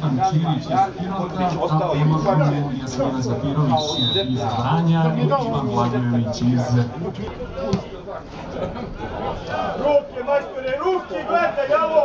Ćirić iz Pirota, a pomaže Jasmina Zafirović iz Vranja i Ivan Ruke, majstore, ruke, gledaj, jalo!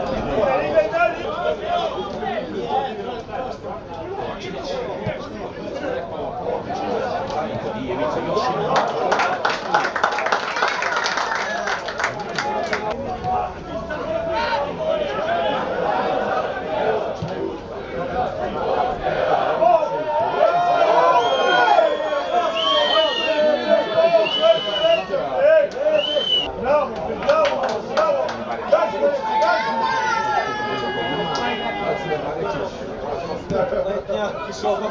Tem a que salva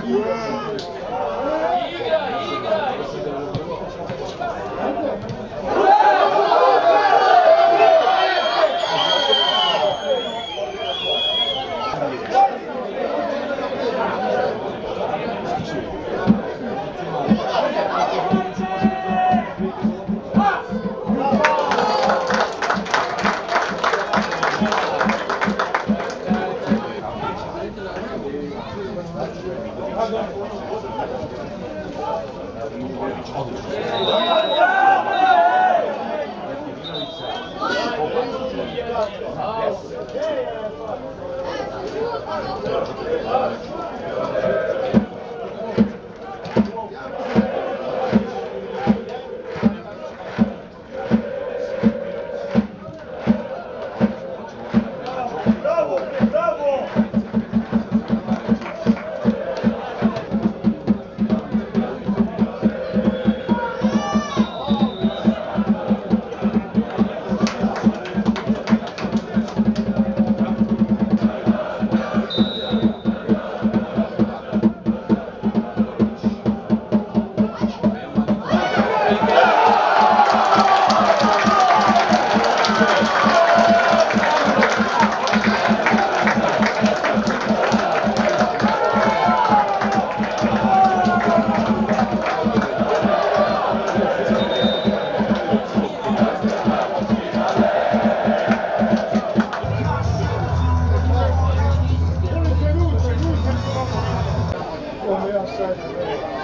Bravo! Obrigado.